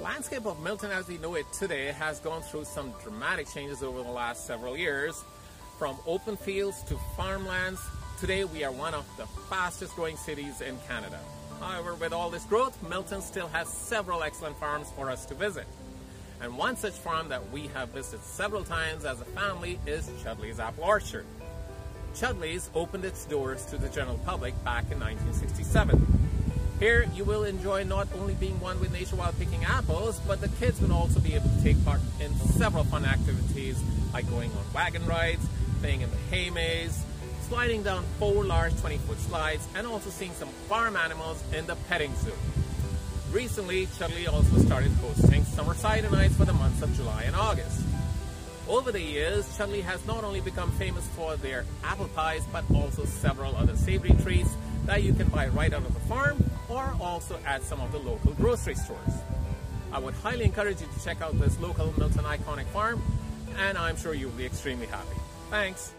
landscape of Milton as we know it today has gone through some dramatic changes over the last several years. From open fields to farmlands, today we are one of the fastest growing cities in Canada. However, with all this growth, Milton still has several excellent farms for us to visit. And one such farm that we have visited several times as a family is Chudleigh's Apple Orchard. Chudleigh's opened its doors to the general public back in 1967. Here, you will enjoy not only being one with nature while picking apples, but the kids will also be able to take part in several fun activities like going on wagon rides, playing in the hay maze, sliding down four large 20-foot slides, and also seeing some farm animals in the petting zoo. Recently, Chudleigh also started hosting summer cider nights for the months of July and August. Over the years, Chudleigh has not only become famous for their apple pies, but also several other savory treats that you can buy right out of the farm or also at some of the local grocery stores. I would highly encourage you to check out this local Milton Iconic Farm and I'm sure you'll be extremely happy. Thanks.